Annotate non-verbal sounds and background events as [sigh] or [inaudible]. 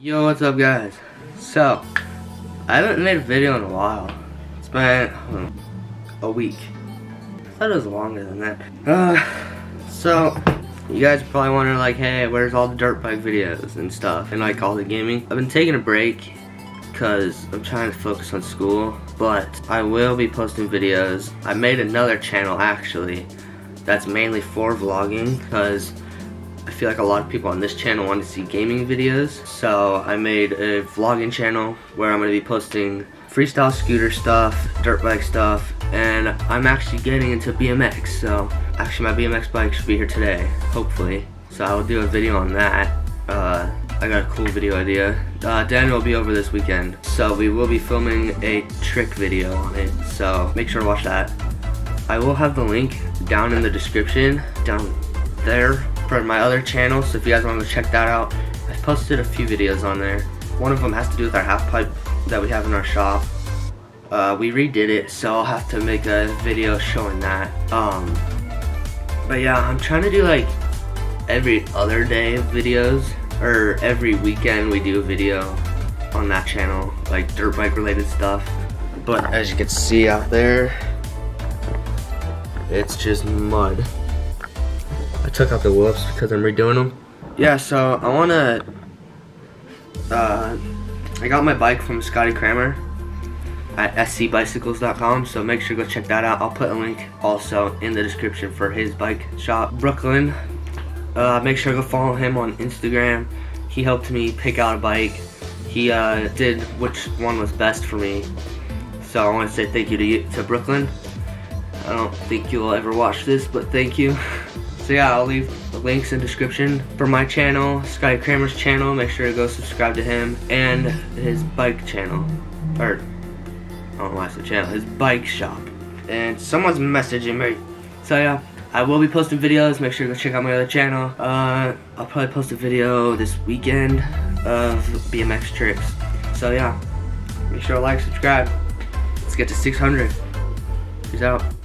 what's up guys? So, I haven't made a video in a while. It's been um, a week. I thought it was longer than that. Uh, so, you guys probably wondering like, hey, where's all the dirt bike videos and stuff and like all the gaming? I've been taking a break because I'm trying to focus on school, but I will be posting videos. I made another channel actually that's mainly for vlogging because I feel like a lot of people on this channel want to see gaming videos. So I made a vlogging channel where I'm going to be posting freestyle scooter stuff, dirt bike stuff, and I'm actually getting into BMX. So actually my BMX bike should be here today, hopefully. So I will do a video on that. Uh, I got a cool video idea. Uh, Daniel will be over this weekend, so we will be filming a trick video on it. So make sure to watch that. I will have the link down in the description, down there for my other channel, so if you guys want to check that out, I've posted a few videos on there. One of them has to do with our half pipe that we have in our shop. Uh, we redid it, so I'll have to make a video showing that. Um, but yeah, I'm trying to do like every other day videos, or every weekend we do a video on that channel, like dirt bike related stuff. But as you can see out there, it's just mud. I took out the whoops because I'm redoing them. Yeah, so I want to, uh, I got my bike from Scotty Cranmer at scbicycles.com, so make sure to go check that out. I'll put a link also in the description for his bike shop. Brooklyn, uh, make sure to go follow him on Instagram. He helped me pick out a bike. He uh, did which one was best for me. So I want to say thank you to, you, to Brooklyn. I don't think you'll ever watch this, but thank you. [laughs] So yeah, I'll leave the links in description for my channel, Scotty Cranmer's channel. Make sure to go subscribe to him and his bike channel. Or, I don't know why I said channel, his bike shop. And someone's messaging me. So yeah, I will be posting videos. Make sure to go check out my other channel. Uh, I'll probably post a video this weekend of BMX tricks. So yeah, make sure to like, subscribe. Let's get to 600. Peace out.